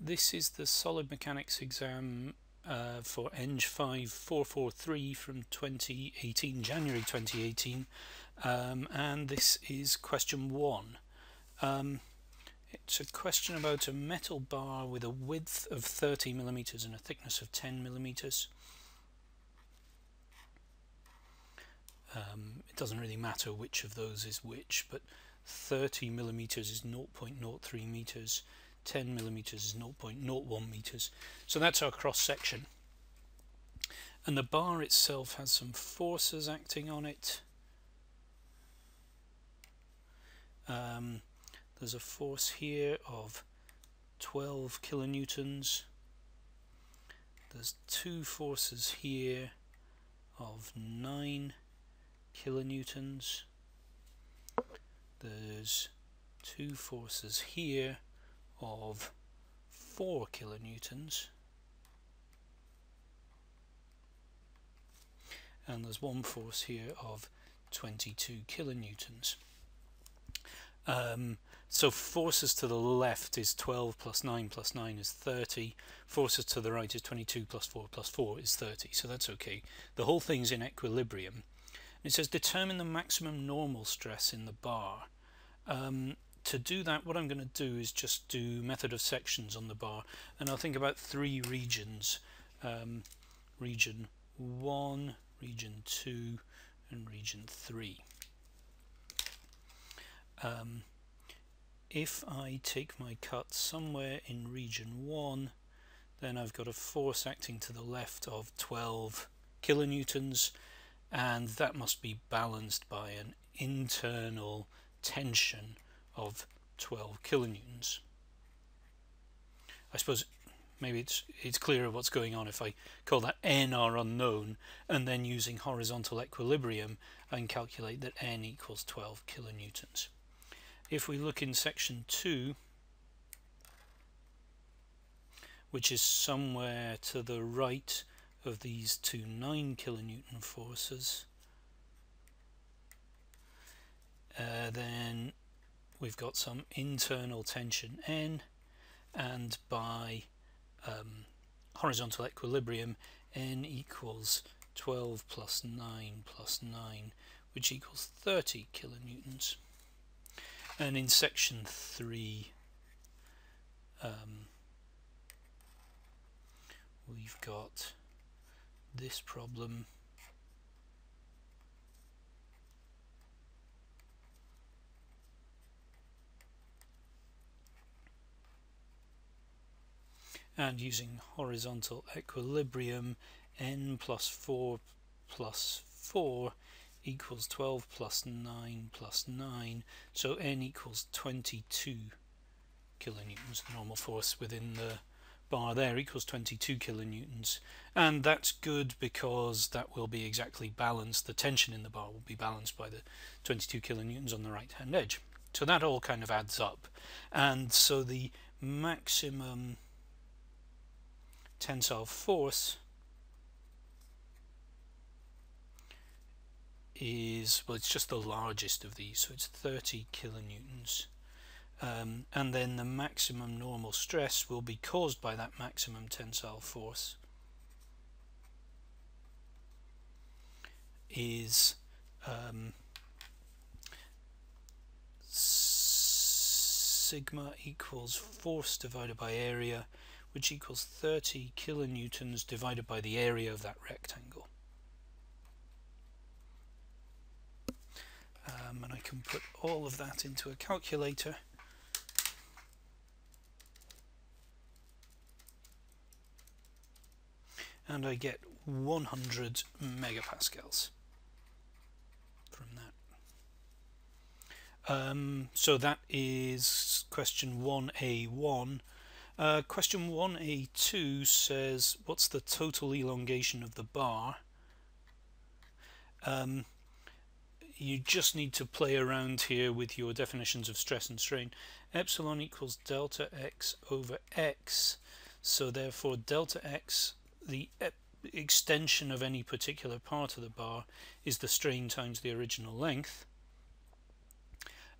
This is the solid mechanics exam uh, for Eng 5443 from 2018, January 2018, um, and this is question one. Um, it's a question about a metal bar with a width of 30 millimeters and a thickness of 10 millimeters. Um, it doesn't really matter which of those is which, but 30 millimeters is 0.03 meters 10 millimeters is 0.01 meters. So that's our cross section. And the bar itself has some forces acting on it. Um, there's a force here of 12 kilonewtons. There's two forces here of 9 kilonewtons. There's two forces here of 4 kilonewtons and there's one force here of 22 kilonewtons. Um, so forces to the left is 12 plus 9 plus 9 is 30. Forces to the right is 22 plus 4 plus 4 is 30. So that's okay. The whole thing's in equilibrium. It says determine the maximum normal stress in the bar. Um, to do that what I'm going to do is just do method of sections on the bar and I'll think about three regions. Um, region 1 region 2 and region 3 um, if I take my cut somewhere in region 1 then I've got a force acting to the left of 12 kilonewtons and that must be balanced by an internal tension of 12 kilonewtons. I suppose maybe it's it's clearer what's going on if I call that n unknown and then using horizontal equilibrium I can calculate that n equals 12 kilonewtons. If we look in section 2 which is somewhere to the right of these two 9 kilonewton forces uh, then we've got some internal tension N and by um, horizontal equilibrium N equals 12 plus 9 plus 9 which equals 30 kilonewtons. And in section 3 um, we've got this problem and using horizontal equilibrium n plus 4 plus 4 equals 12 plus 9 plus 9 so n equals 22 kilonewtons. The normal force within the bar there equals 22 kilonewtons. And that's good because that will be exactly balanced. The tension in the bar will be balanced by the 22 kilonewtons on the right hand edge. So that all kind of adds up. And so the maximum tensile force is well it's just the largest of these so it's 30 kilonewtons. Um, and then the maximum normal stress will be caused by that maximum tensile force is um, sigma equals force divided by area which equals 30 kilonewtons divided by the area of that rectangle. Um, and I can put all of that into a calculator and I get 100 megapascals from that. Um, so that is question 1A1 uh, question 1A2 says, what's the total elongation of the bar? Um, you just need to play around here with your definitions of stress and strain. Epsilon equals delta x over x, so therefore delta x, the extension of any particular part of the bar, is the strain times the original length.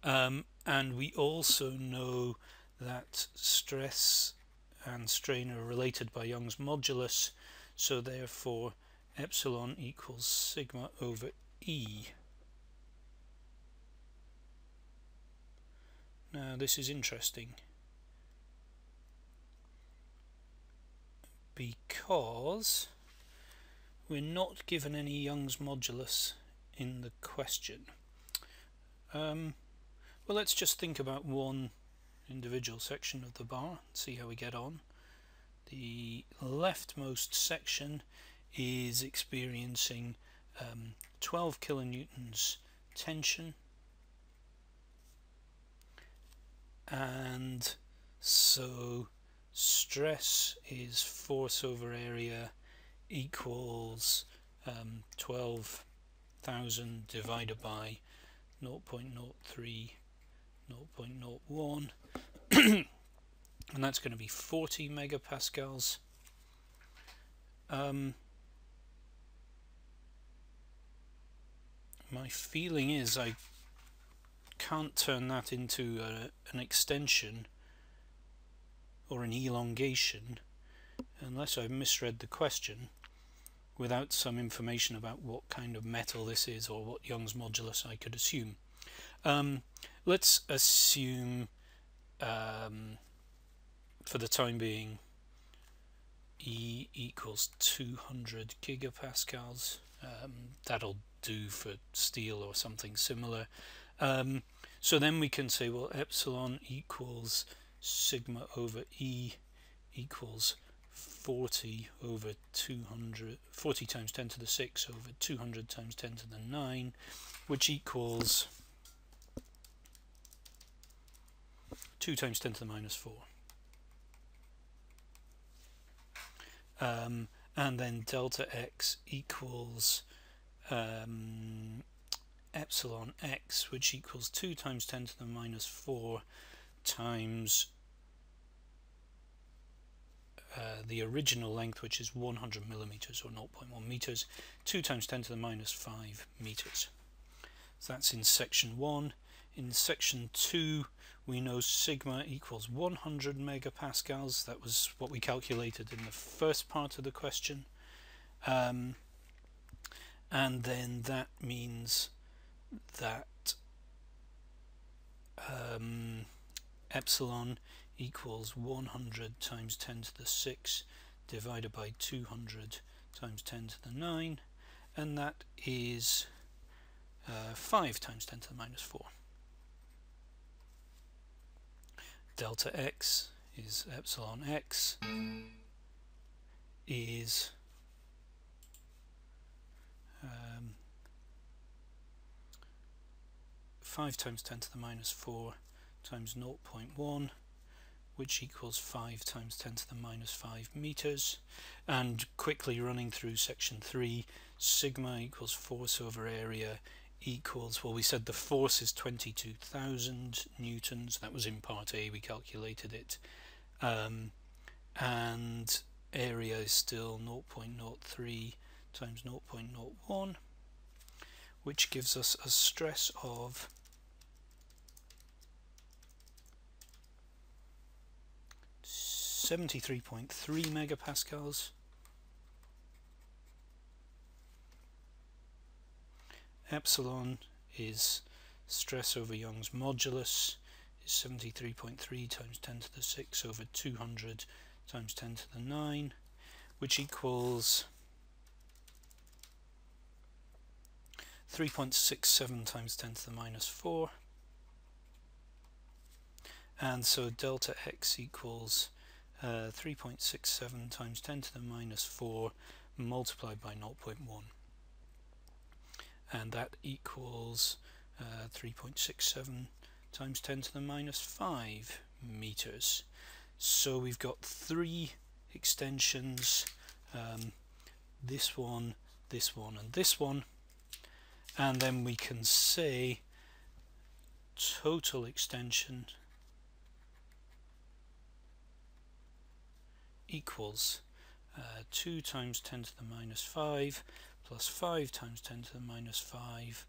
Um, and we also know that stress and strain are related by Young's modulus, so therefore epsilon equals sigma over E. Now this is interesting because we're not given any Young's modulus in the question. Um, well let's just think about one individual section of the bar see how we get on. The leftmost section is experiencing um, 12 kilonewtons tension and so stress is force over area equals um, 12,000 divided by 0.03 0.01 and that's going to be 40 megapascals um, my feeling is I can't turn that into a, an extension or an elongation unless I've misread the question without some information about what kind of metal this is or what Young's modulus I could assume. Um, let's assume um, for the time being E equals 200 gigapascals. Um, that'll do for steel or something similar. Um, so then we can say, well, epsilon equals sigma over E equals 40 over 200, 40 times 10 to the 6 over 200 times 10 to the 9, which equals 2 times 10 to the minus 4. Um, and then delta x equals um, epsilon x, which equals 2 times 10 to the minus 4 times uh, the original length, which is 100 millimeters or 0.1 meters, 2 times 10 to the minus 5 meters. So that's in section 1. In section 2, we know sigma equals 100 megapascals. That was what we calculated in the first part of the question. Um, and then that means that um, epsilon equals 100 times 10 to the 6 divided by 200 times 10 to the 9 and that is uh, 5 times 10 to the minus 4. Delta x is epsilon x is um, 5 times 10 to the minus 4 times 0.1 which equals 5 times 10 to the minus 5 meters. And quickly running through section 3 sigma equals force over area equals well we said the force is 22,000 newtons. That was in part A we calculated it. Um, and area is still 0.03 times 0.01 which gives us a stress of 73.3 megapascals epsilon is stress over Young's modulus is 73.3 times 10 to the 6 over 200 times 10 to the 9 which equals 3.67 times 10 to the minus 4 and so delta x equals uh, 3.67 times 10 to the minus 4 multiplied by 0.1 and that equals uh, 3.67 times 10 to the minus 5 meters. So we've got three extensions um, this one this one and this one. And then we can say total extension equals uh, 2 times 10 to the minus 5 plus 5 times 10 to the minus 5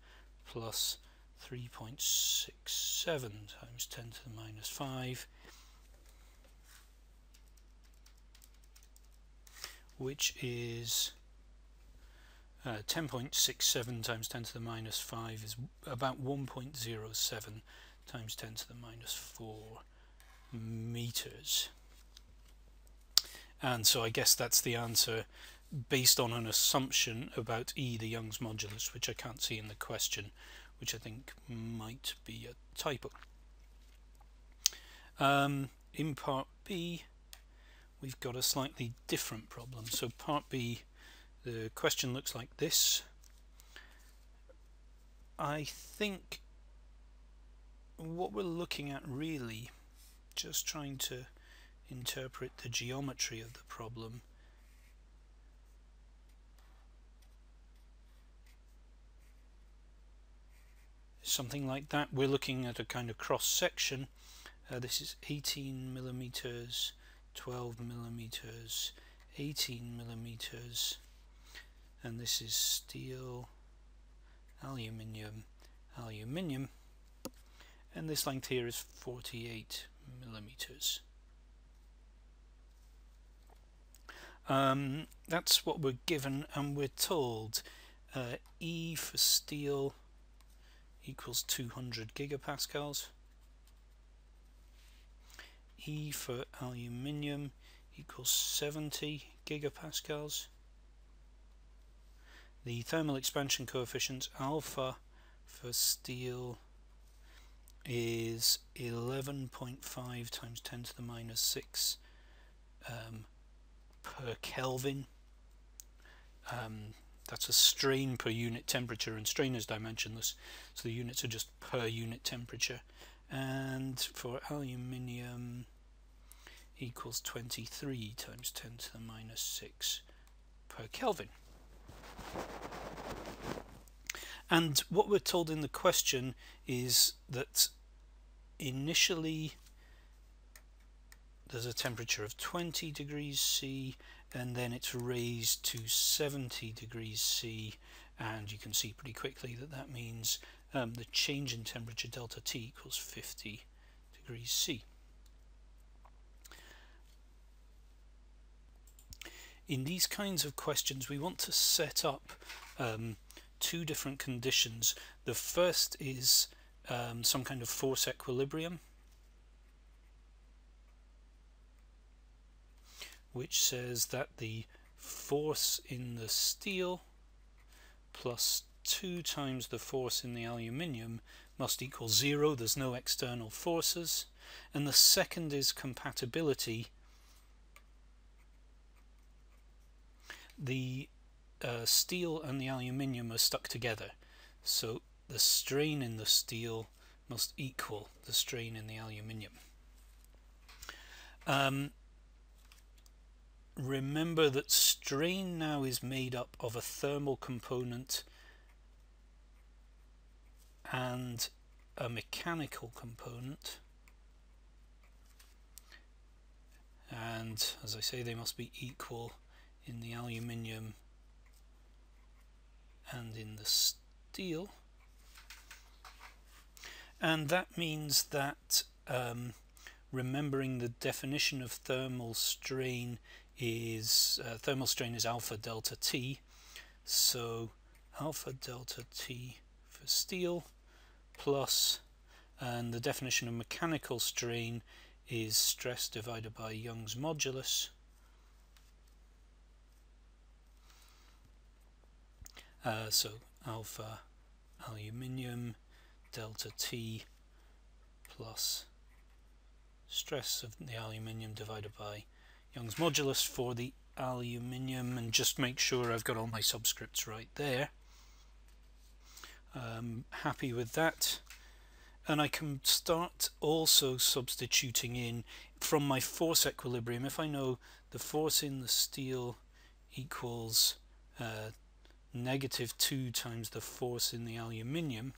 plus 3.67 times 10 to the minus 5 which is uh, 10.67 times 10 to the minus 5 is about 1.07 times 10 to the minus 4 meters. And so I guess that's the answer based on an assumption about E, the Young's modulus, which I can't see in the question, which I think might be a typo. Um, in part B, we've got a slightly different problem. So part B, the question looks like this. I think what we're looking at really, just trying to interpret the geometry of the problem, something like that. We're looking at a kind of cross section. Uh, this is 18 millimeters, 12 millimeters, 18 millimeters, and this is steel, aluminium, aluminium, and this length here is 48 millimeters. Um, that's what we're given, and we're told uh, E for steel equals 200 gigapascals. E for aluminium equals 70 gigapascals. The thermal expansion coefficient alpha for steel is 11.5 times 10 to the minus 6 um, per Kelvin. Um, that's a strain per unit temperature and strain is dimensionless so the units are just per unit temperature and for aluminium equals 23 times 10 to the minus 6 per Kelvin. And what we're told in the question is that initially there's a temperature of 20 degrees C and then it's raised to 70 degrees C and you can see pretty quickly that that means um, the change in temperature delta T equals 50 degrees C. In these kinds of questions we want to set up um, two different conditions. The first is um, some kind of force equilibrium which says that the force in the steel plus 2 times the force in the aluminium must equal 0, there's no external forces. And the second is compatibility. The uh, steel and the aluminium are stuck together, so the strain in the steel must equal the strain in the aluminium. Um, remember that strain now is made up of a thermal component and a mechanical component. And as I say they must be equal in the aluminium and in the steel. And that means that um, remembering the definition of thermal strain is uh, thermal strain is alpha delta T. So alpha delta T for steel plus and the definition of mechanical strain is stress divided by Young's modulus. Uh, so alpha aluminium delta T plus stress of the aluminium divided by Young's modulus for the aluminium and just make sure I've got all my subscripts right there. Um, happy with that. And I can start also substituting in from my force equilibrium. If I know the force in the steel equals uh, negative 2 times the force in the aluminium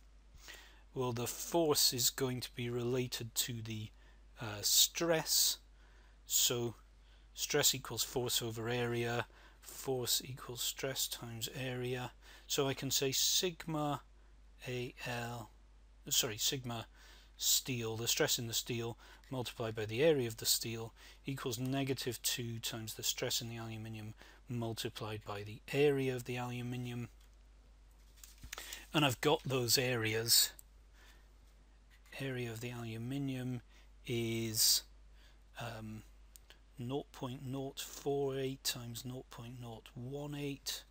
well the force is going to be related to the uh, stress. So stress equals force over area force equals stress times area. So I can say sigma AL sorry sigma steel the stress in the steel multiplied by the area of the steel equals negative 2 times the stress in the aluminium multiplied by the area of the aluminium. And I've got those areas. Area of the aluminium is um, 0.048 times 0.018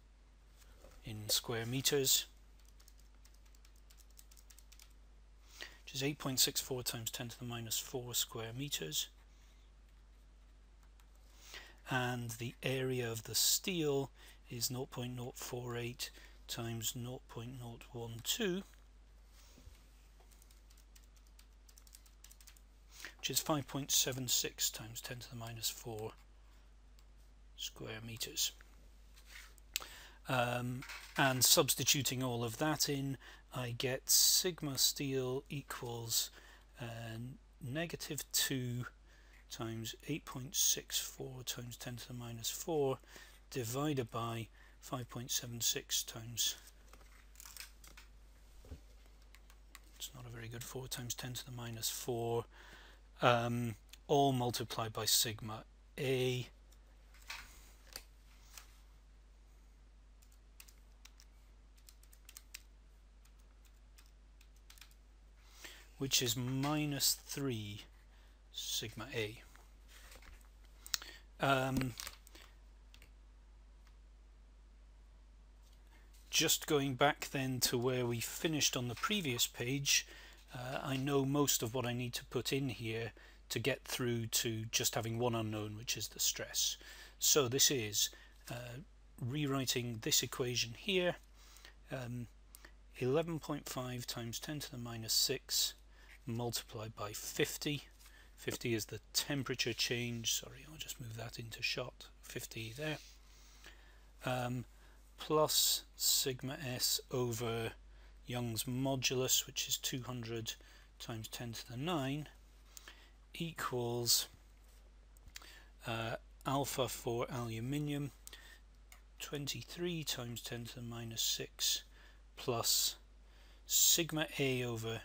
in square meters which is 8.64 times 10 to the minus 4 square meters. And the area of the steel is 0.048 times 0.012 is 5.76 times 10 to the minus 4 square meters. Um, and substituting all of that in, I get sigma steel equals uh, negative 2 times 8.64 times 10 to the minus 4 divided by 5.76 times it's not a very good 4 times 10 to the minus 4 um, all multiplied by sigma a which is minus 3 sigma a. Um, just going back then to where we finished on the previous page, uh, I know most of what I need to put in here to get through to just having one unknown, which is the stress. So this is uh, rewriting this equation here, um, 11.5 times 10 to the minus 6 multiplied by 50. 50 is the temperature change, sorry, I'll just move that into shot, 50 there, um, plus sigma s over Young's modulus, which is 200 times 10 to the 9, equals uh, alpha for aluminium, 23 times 10 to the minus 6, plus sigma A over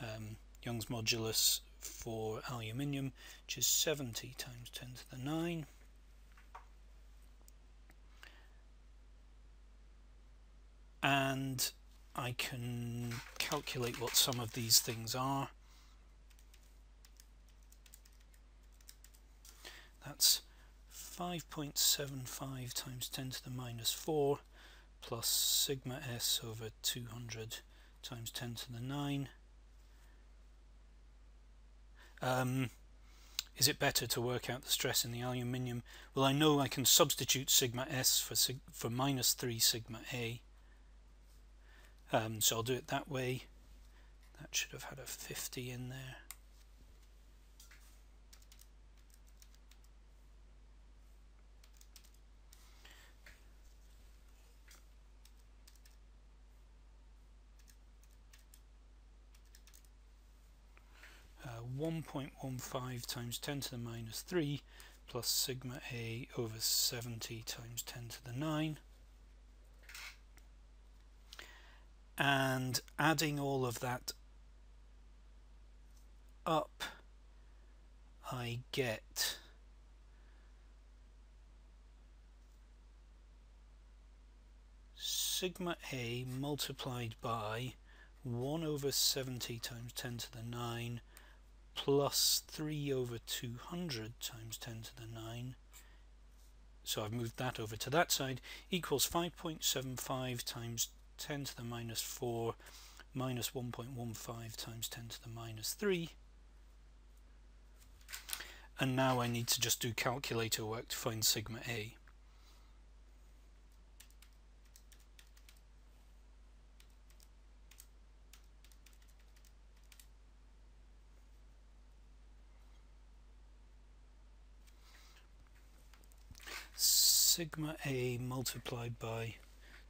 um, Young's modulus for aluminium, which is 70 times 10 to the 9. And I can calculate what some of these things are. That's 5.75 times 10 to the minus 4 plus sigma s over 200 times 10 to the 9. Um, is it better to work out the stress in the aluminium? Well, I know I can substitute sigma s for, sig for minus 3 sigma a um, so I'll do it that way. That should have had a 50 in there. Uh, 1.15 times 10 to the minus 3 plus sigma a over 70 times 10 to the 9 and adding all of that up I get sigma a multiplied by 1 over 70 times 10 to the 9 plus 3 over 200 times 10 to the 9 so I've moved that over to that side equals 5.75 times 10 to the minus 4 minus 1.15 times 10 to the minus 3 and now I need to just do calculator work to find sigma a. Sigma a multiplied by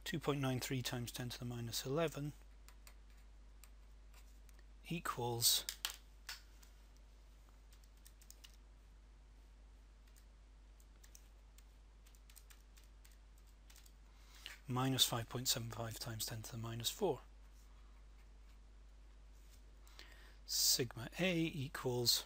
2.93 times 10 to the minus 11 equals minus 5.75 times 10 to the minus 4. Sigma A equals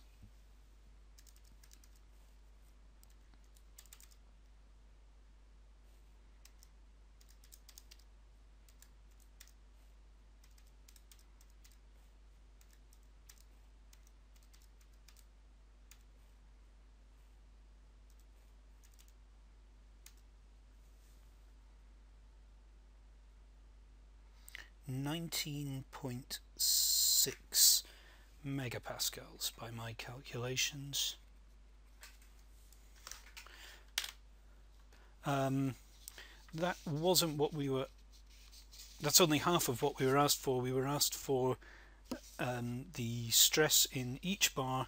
19.6 megapascals by my calculations. Um, that wasn't what we were that's only half of what we were asked for we were asked for um, the stress in each bar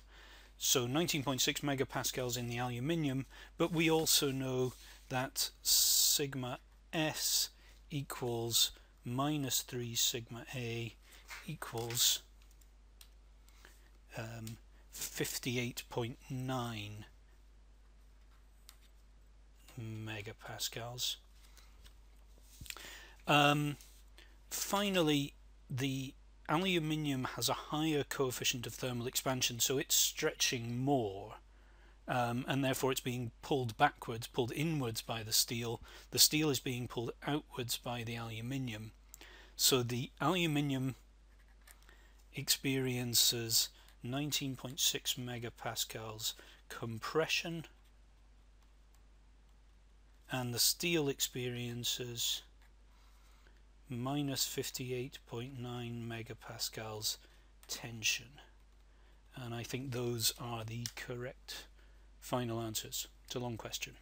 so 19.6 megapascals in the aluminium but we also know that sigma s equals minus 3 sigma a equals um, 58.9 megapascals. Um, finally, the aluminium has a higher coefficient of thermal expansion, so it's stretching more. Um, and therefore it's being pulled backwards, pulled inwards by the steel. The steel is being pulled outwards by the aluminium. So the aluminium experiences 19.6 megapascals compression and the steel experiences minus 58.9 megapascals tension and I think those are the correct final answers. It's a long question.